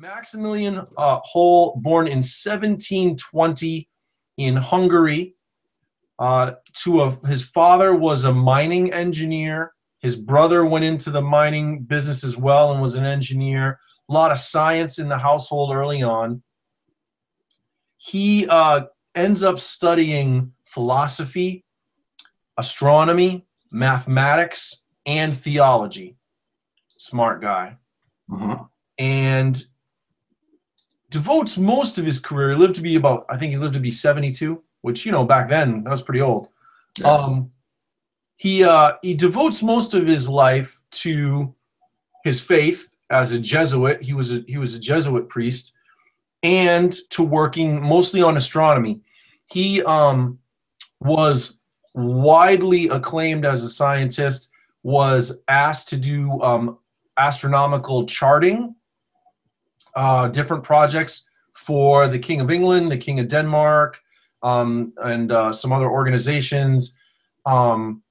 Maximilian uh, Hell, born in 1720 in Hungary. Uh, to a, his father was a mining engineer. His brother went into the mining business as well and was an engineer. A lot of science in the household early on. He uh, ends up studying philosophy, astronomy, mathematics, and theology. Smart guy. Mm-hmm. And devotes most of his career. He lived to be about, I think he lived to be 72, which, you know, back then, that was pretty old. Yeah. Um, he, uh, he devotes most of his life to his faith as a Jesuit. He was a, he was a Jesuit priest and to working mostly on astronomy. He um, was widely acclaimed as a scientist, was asked to do um, astronomical charting uh, different projects for the King of England, the King of Denmark, um, and uh, some other organizations. Um,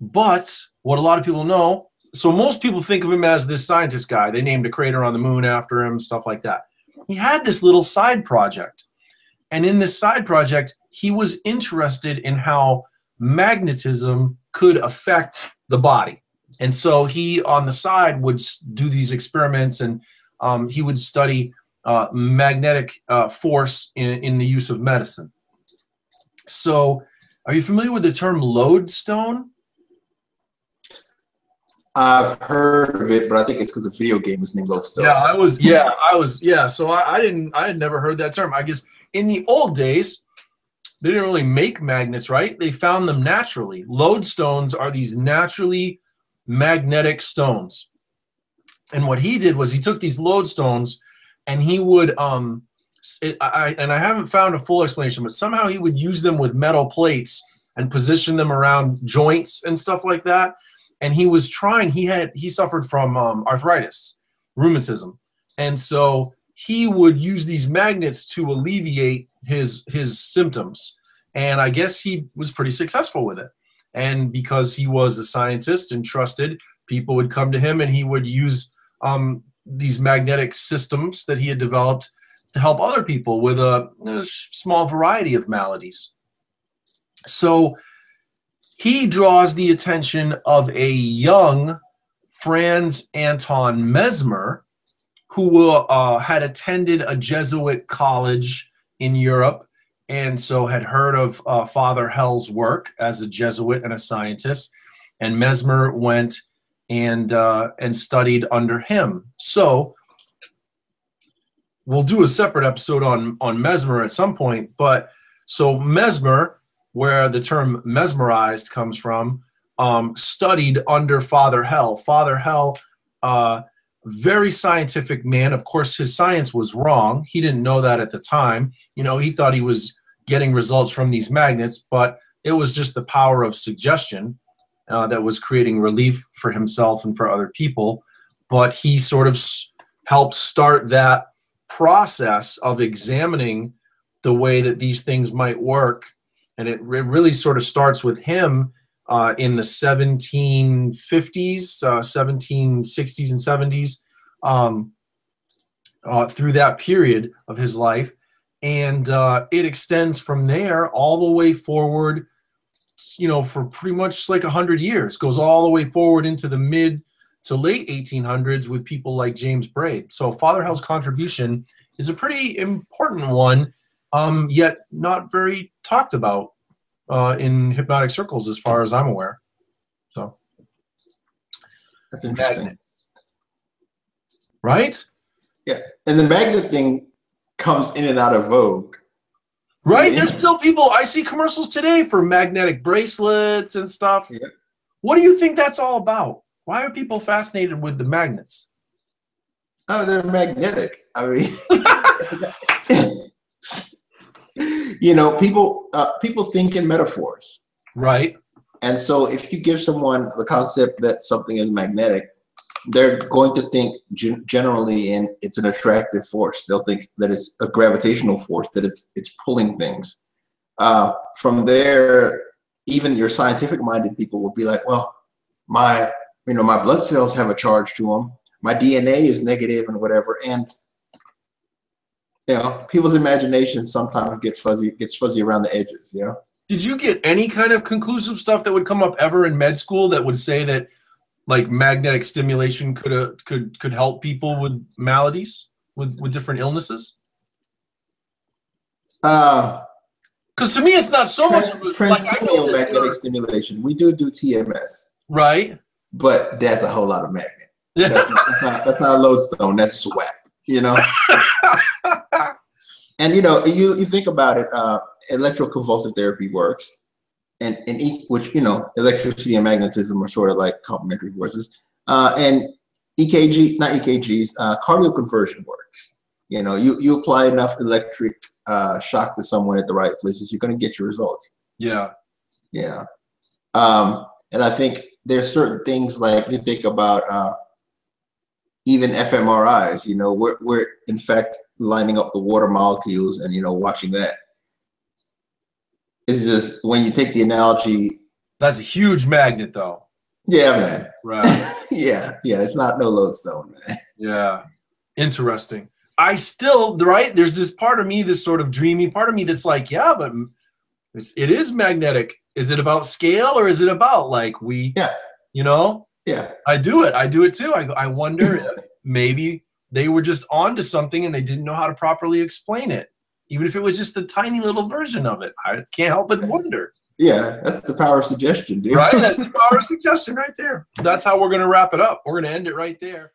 but what a lot of people know, so most people think of him as this scientist guy. They named a crater on the moon after him, stuff like that. He had this little side project. And in this side project, he was interested in how magnetism could affect the body. And so he, on the side, would do these experiments and um, he would study uh, magnetic uh, force in, in the use of medicine. So, are you familiar with the term lodestone? I've heard of it, but I think it's because the video game is named Lodestone. Yeah, I was. Yeah, I was. Yeah, so I, I didn't. I had never heard that term. I guess in the old days, they didn't really make magnets, right? They found them naturally. Lodestones are these naturally magnetic stones. And what he did was he took these lodestones and he would um it, I, and I haven't found a full explanation, but somehow he would use them with metal plates and position them around joints and stuff like that. And he was trying. He had he suffered from um, arthritis, rheumatism, and so he would use these magnets to alleviate his his symptoms. And I guess he was pretty successful with it. And because he was a scientist and trusted, people would come to him, and he would use um, these magnetic systems that he had developed to help other people with a, a small variety of maladies. So he draws the attention of a young Franz Anton Mesmer, who uh, had attended a Jesuit college in Europe and so had heard of uh, Father Hell's work as a Jesuit and a scientist. And Mesmer went and uh, and studied under him. So we'll do a separate episode on on Mesmer at some point. But so Mesmer, where the term mesmerized comes from, um, studied under Father Hell. Father Hell, uh, very scientific man. Of course, his science was wrong. He didn't know that at the time. You know, he thought he was getting results from these magnets, but it was just the power of suggestion uh, that was creating relief for himself and for other people. But he sort of s- helped start that process of examining the way that these things might work. And it re- really sort of starts with him uh, in the 1750s, uh, 1760s, and 70s, um, uh, through that period of his life. And uh, it extends from there all the way forward you know, for pretty much like 100 years, goes all the way forward into the mid to late 1800s with people like James Braid. So Father Hell's contribution is a pretty important one, um, yet not very talked about uh, in hypnotic circles as far as I'm aware. So That's interesting. Magnet. Right? Yeah, and the magnet thing comes in and out of vogue. Right? Yeah. There's still people I see commercials today for magnetic bracelets and stuff. Yeah. What do you think that's all about? Why are people fascinated with the magnets? Oh, they're magnetic. I mean, you know, people uh, people think in metaphors, Right. and so if you give someone the concept that something is magnetic, they're going to think generally in it's an attractive force. They'll think that it's a gravitational force, that it's it's pulling things. Uh, from there, even your scientific minded people will be like, well, my you know my blood cells have a charge to them. My DNA is negative and whatever. And you know, people's imaginations sometimes get fuzzy, gets fuzzy around the edges. You know. Did you get any kind of conclusive stuff that would come up ever in med school that would say that like magnetic stimulation could uh, could could help people with maladies with with different illnesses? Uh, Because to me, it's not so much. trans- of a- Like, magnetic stimulation. We do do TMS, right? but that's a whole lot of magnet. Yeah. That's not, that's not, that's not a lodestone. That's SWAP. You know. and you know, you you think about it. Uh, electroconvulsive therapy works, and and e- which you know, electricity and magnetism are sort of like complementary forces. Uh, and EKG, not EKGs, uh, cardioconversion works. You know, you you apply enough electric uh, shock to someone at the right places, you're going to get your results. yeah. Yeah. Um, and I think there's certain things like you think about uh, even fMRIs, you know, we're, we're in fact lining up the water molecules and, you know, watching that. It's just when you take the analogy, That's a huge magnet, though. yeah, man. Right. yeah, yeah, it's not no lodestone, man. Yeah. Interesting. I still right. There's this part of me, this sort of dreamy part of me that's like, yeah, but it's it is magnetic. Is it about scale or is it about like we? Yeah. You know, Yeah, I do it. I do it too. I I wonder if maybe they were just onto something and they didn't know how to properly explain it, even if it was just a tiny little version of it. I can't help but wonder. yeah, that's the power of suggestion, dude. Right? That's the power of suggestion right there. That's how we're gonna wrap it up. We're gonna end it right there.